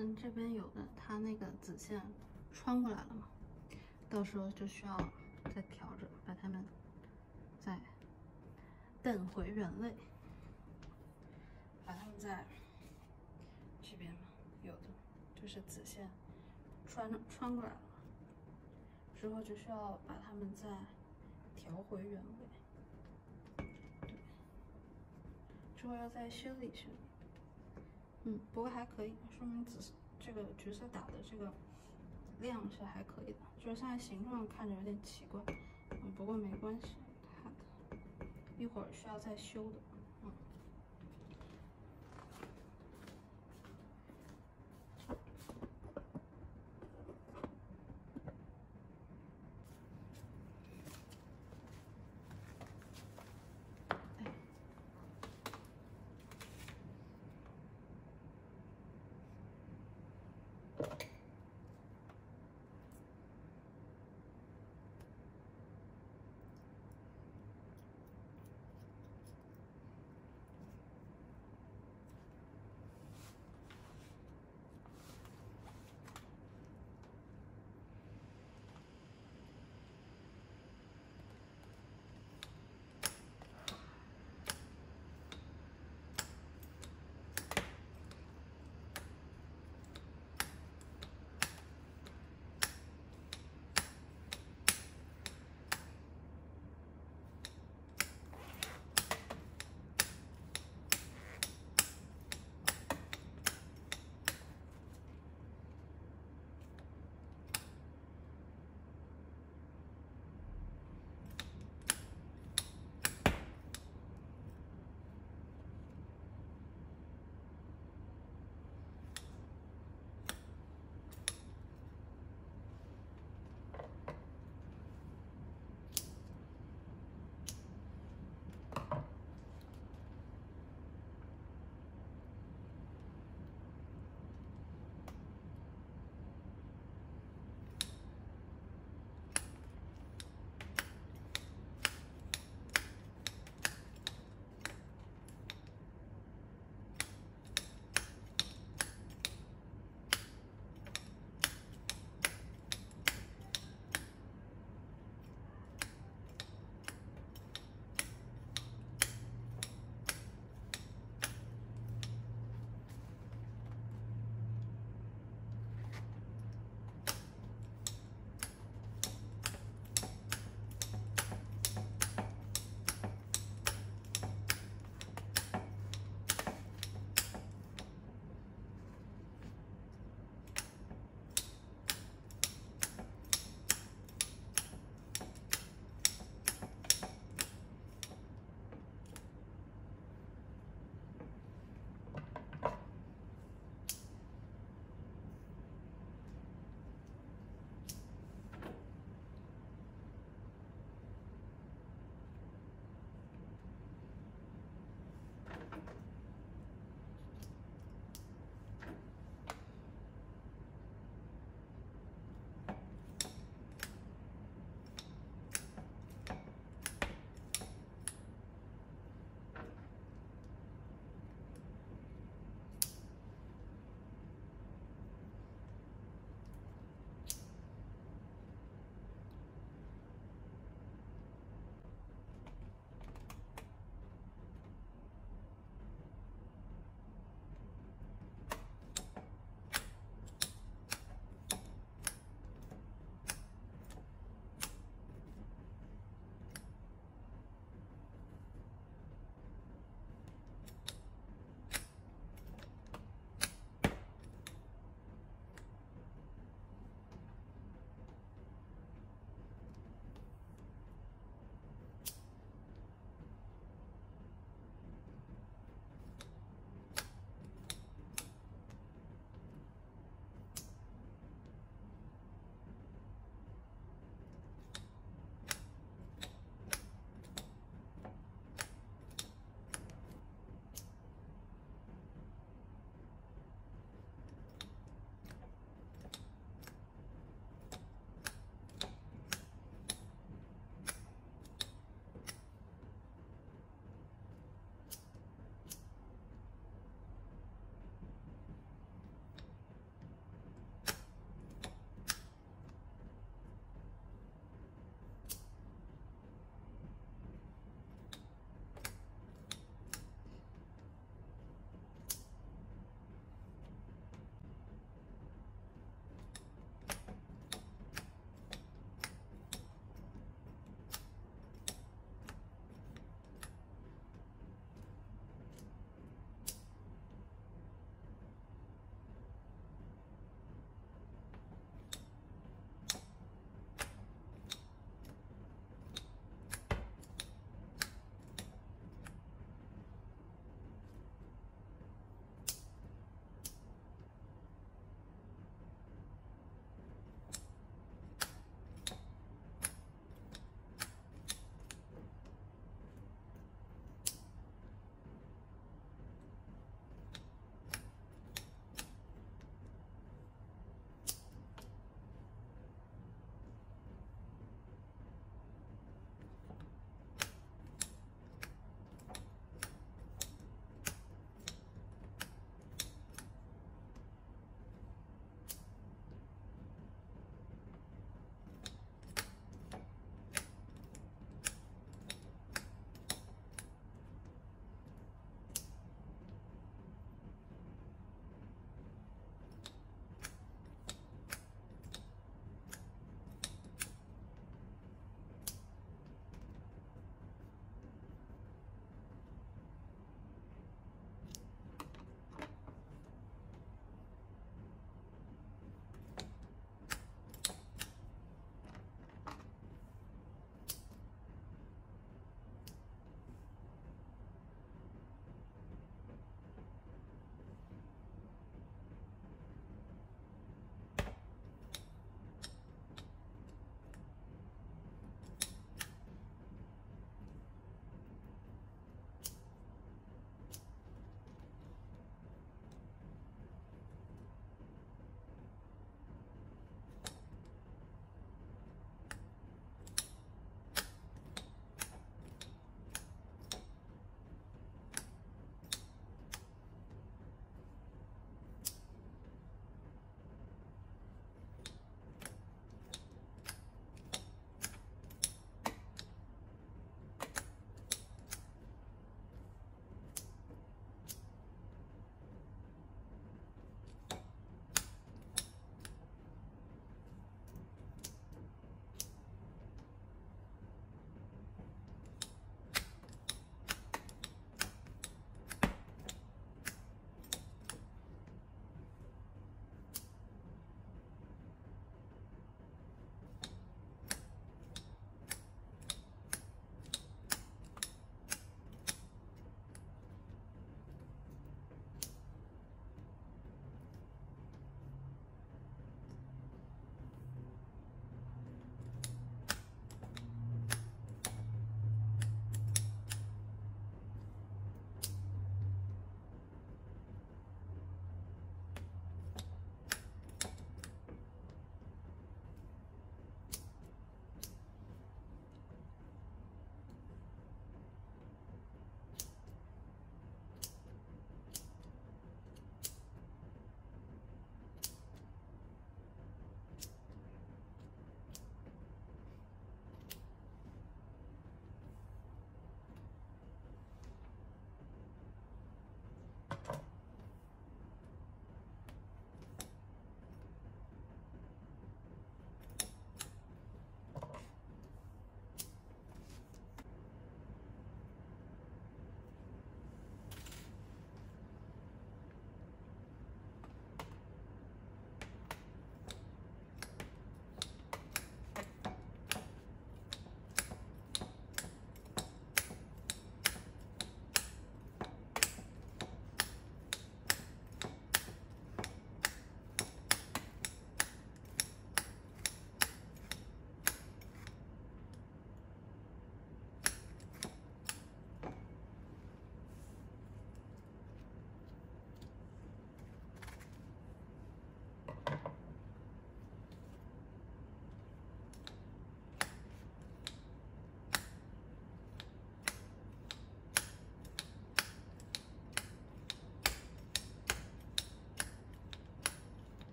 像这边有的，它那个子线穿过来了嘛，到时候就需要再调整，把它们再瞪回原位，把它们在这边嘛，有的就是子线穿穿过来了，之后就需要把它们再调回原位，对，之后要再修理修理。嗯，不过还可以，说明紫这个角色打的这个量是还可以的，就是现在形状看着有点奇怪，嗯，不过没关系，它的一会儿需要再修的。